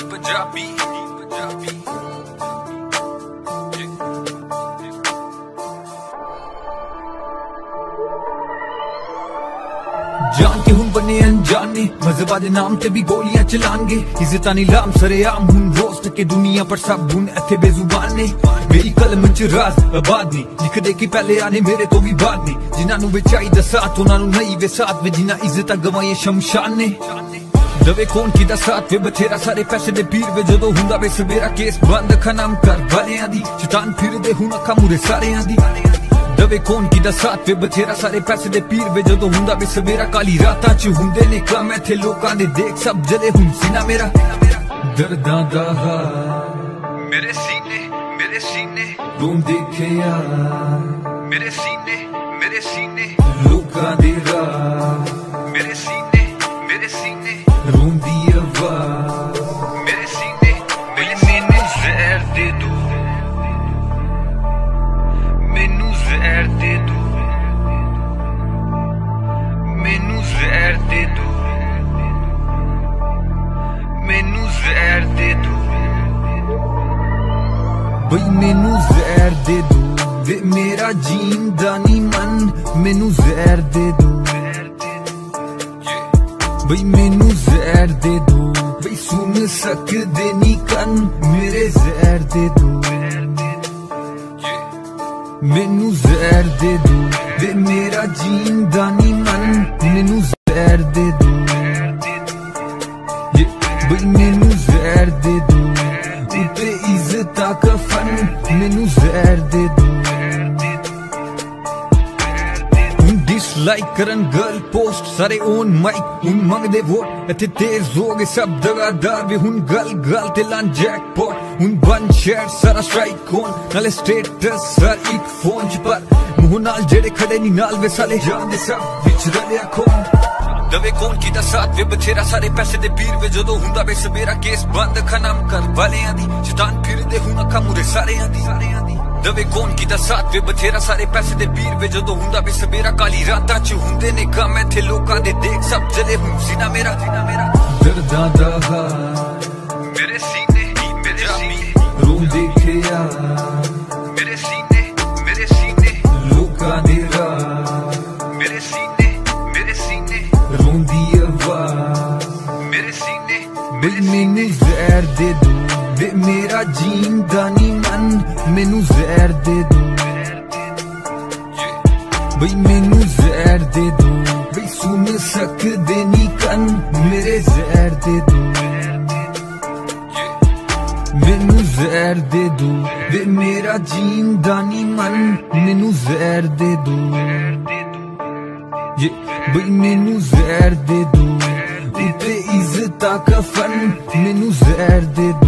ਪੰਜਾਬੀ ਪੰਜਾਬੀ। ਜਾਨ ਕੇ ਹੁਣ ਬਨੇ ਅਣਜਾਣੇ ਮਜ਼ਹਬਾਂ ਦੇ ਨਾਮ ਤੇ ਵੀ ਗੋਲੀਆਂ ਚਲਾਣਗੇ। ਇੱਜ਼ਤਾਂ ਨੀਲਾਮ ਸਰੇਆਮ ਹੁਣ ਰੋਸਟ ਕੇ ਦੁਨੀਆ ਪਰ ਸਭ ਹੁਣ ਇੱਥੇ ਬੇਜ਼ੁਬਾਨ ਨੇ। ਮੇਰੀ ਕਲਮ ਚ ਰਾਜ਼ ਆਬਾਦ ਨਹੀਂ ਲਿਖਦੇ ਕਿ ਪਹਿਲੇ ਆਨੇ ਮੇਰੇ ਤੋਂ ਵੀ ਬਾਅਦ ਨਹੀਂ ਜਿਨ੍ਹਾਂ ਨੂੰ ਵਿਚਾਈ ਦਸਾਤ ਉਹਨਾਂ ਨੂੰ ਨਹੀਂ ਵੇ ਸਾਥ ਵੇ, ਜਿਨ੍ਹਾਂ ਇੱਜ਼ਤਾਂ ਗਵਾਈਆਂ ਸ਼ਮਸ਼ਾਨ ਨੇ। ਦਵੇ ਕੌਣ ਕੀ ਦਾ ਸਾਥ ਵੇ, ਬਥੇਰਾ ਸਾਰੇ ਪੈਸੇ ਦੇ ਪੀਰ ਵੇ। ਜਦੋਂ ਹੁੰਦਾ ਵੇ ਸਵੇਰਾ ਕੇਸ, ਬੰਦ ਖਨਮ ਕਰ ਵਾਲਿਆਂ ਦੀ। ਸ਼ੈਤਾਨ ਫਿਰਦੇ ਹੁਣ ਅੱਖਾਂ ਮੂਰੇ ਸਾਰਿਆਂ ਦੀ। ਦਵੇ ਕੌਣ ਕੀ ਸਾਥ ਵੇ, ਬਥੇਰਾ ਸਾਰੇ ਪੈਸੇ ਦੇ ਪੀਰ ਵੇ। ਜਦੋਂ ਹੁੰਦਾ ਵੇ ਸਵੇਰਾ ਕਾਲੀ ਰਾਤਾਂ ਚ ਹੁੰਦੇ ਨੇ ਕੰਮ, ਇੱਥੇ ਲੋਕਾਂ ਦੇ ਦੇਖ ਸਭ ਜਲੇ ਹੁਣ ਸੀਨਾ ਮੇਰਾ। ਦਰਦਾਂ ਦਾ ਹਾਲ, ਮੇਰੇ ਸੀਨੇ ਮੇਰੇ ਸੀਨੇ, ਰੂਮ ਦੇਖਿਆ। ਮੇਰੇ ਸੀਨੇ ਮੇਰੇ ਸੀਨੇ, ਲੋਕਾਂ ਦੇ ਰਾਹ। ਮੇਰੇ ਸੀਨੇ ਮੇਰੇ ਸੀਨੇ ਰੂਮ ਆਵਾਜ਼। ਮੇਰੇ ਸੀਨੇ ਮੇਰੇ ਸੀਨੇ ਜ਼ਹਿਰ ਦੇ ਦੋ। ਮੈਨੂੰ ਜ਼ਹਿਰ ਦੇ ਦੋ। ਮੈਨੂੰ ਜ਼ਹਿਰ ਦੇ ਦੋ। ਮੈਨੂੰ ਜ਼ਹਿਰ ਦੇ ਦੋ। ਬਈ ਮੈਨੂੰ ਜ਼ਹਿਰ ਦੇ ਦੋ। ਵੇ ਮੇਰਾ ਜੀਂਦਾ ਨਹੀਂ ਮਨ, ਮੈਨੂੰ ਜ਼ਹਿਰ ਦੇ ਦੋ। ਬਈ ਮੈਨੂੰ ਜ਼ਹਿਰ ਦੇ ਦੋ ਬਈ ਸੁਣ ਸਕਦੇ ਨਹੀਂ ਕੰਨ ਮੇਰੇ ਜ਼ਹਿਰ ਦੇ ਦੋ ਮੈਨੂੰ ਜ਼ਹਿਰ ਦੇ ਦੋ ਵੇ ਮੇਰਾ ਜੀਂਦਾ ਨਹੀਂ ਮਨ ਮੈਨੂੰ ਜ਼ਹਿਰ ਦੇ ਦੋ ਜੇ ਬਈ ਮੈਨੂੰ ਜ਼ਹਿਰ ਦੇ ਦੋ ਉਤੇ ਇੱਜ਼ਤਾਂ ਕਫਨ ਮੈਨੂੰ ਜ਼ਹਿਰ ਦੇ ਦੋ ਹੁਣ ਕਰਨ ਗਰਲ ਪੋਸਟ ਸਾਰੇ ਔਨ ਮਾਈਕ ਹੁਣ ਮੰਗਦੇ ਵੋਟ ਇੱਥੇ ਤੇਜ਼ ਹੋ ਗਏ ਸਭ ਦਗਾਦਾਰ ਵੀ ਹੁਣ ਗੱਲ ਗੱਲ ਤੇ ਲਾਂ ਜੈਕਪੋਟ ਹੁਣ ਬਨ ਸ਼ੇਅਰ ਸਾਰਾ ਸਟ੍ਰਾਈਕ ਹੋਣ ਨਾਲੇ ਸਟੇਟਸ ਸਰ ਇੱਕ ਫੋਨ ਚ ਪਰ ਮੂੰਹ ਨਾਲ ਜਿਹੜੇ ਖੜੇ ਨਹੀਂ ਨਾਲ ਵੇ ਸਾਲੇ ਜਾਂਦੇ ਸਭ ਵਿੱਚ ਰਲਿਆ ਖੋਨ ਦਵੇ ਕੌਣ ਕੀ ਸਾਥ ਵੇ ਬਥੇਰਾ ਸਾਰੇ ਪੈਸੇ ਦੇ ਪੀਰ ਵੇ ਜਦੋਂ ਹੁੰਦਾ ਵੇ ਸਵੇਰਾ ਕੇਸ ਬੰਦ ਖਨਮ ਕਰ ਵਾਲਿਆਂ ਦੀ ਸ਼ੈਤਾਨ ਫਿਰਦੇ ਹੁਣ ਅੱਖਾਂ ਮੂਰੇ ਸਾਰਿਆਂ ਦੀ ਸਾਰਿਆਂ ਦੀ ਦਵੇ ਕੌਣ ਕੀ ਦਾ ਸਾਥ ਵੇ ਬਥੇਰਾ ਸਾਰੇ ਪੈਸੇ ਦੇ ਪੀਰ ਵੇ ਜਦੋਂ ਹੁੰਦਾ ਵੇ ਸਵੇਰਾ ਕਾਲੀ ਰਾਤਾਂ ਚ ਹੁੰਦੇ ਨੇ ਕੰਮ ਇੱਥੇ ਲੋਕਾਂ ਦੇ ਦੇਖ ਸਭ ਜਲੇ ਹੁਣ ਸੀਨਾ ਮੇਰਾ ਸੀਨਾ ਮੇਰਾ। ਦਰਦਾਂ ਦਾ ਹਾਲ ਮੇਰੇ ਸੀਨੇ ਮੇਰੇ ਸੀਨੇ। ਰੂਮ ਦੇਖਿਆ ਮੇਰੇ ਸੀਨੇ ਮੇਰੇ ਸੀਨੇ। ਲੋਕਾਂ ਦੇ ਰਾਹ। ਮੇਰੇ ਸੀਨੇ ਮੇਰੇ ਸੀਨੇ। ਰੋਂਦੀ ਆਵਾਜ਼। ਮੇਰੇ ਸੀਨੇ ਬਈ ਮੈਨੂੰ ਜ਼ਹਿਰ ਦੇ ਦੋ ਵੇ, ਮੇਰਾ ਜੀਂਦਾ ਨਹੀਂ ਮਨ, ਮੈਨੂੰ ਜ਼ਹਿਰ ਦੇ ਦੋ। ਬਈ ਮੈਨੂੰ ਜ਼ਹਿਰ ਦੇ ਦੋ। ਬਈ ਸੁਣ ਸਕਦੇ ਨਹੀਂ ਕੰਨ, ਮੇਰੇ ਜ਼ਹਿਰ ਦੇ ਦੋ। ਮੈਨੂੰ ਜ਼ਹਿਰ ਦੇ ਦੋ। ਵੇ, ਮੇਰਾ ਜੀਂਦਾ ਨਹੀਂ ਮਨ, ਮੈਨੂੰ ਜ਼ਹਿਰ ਦੇ ਦੋ। ਬਈ ਮੈਨੂੰ ਜ਼ਹਿਰ ਦੇ ਦੋ। ਉਤੇ ਇੱਜ਼ਤਾਂ ਕਫਨ, ਮੈਨੂੰ ਜ਼ਹਿਰ ਦੇ ਦੋ।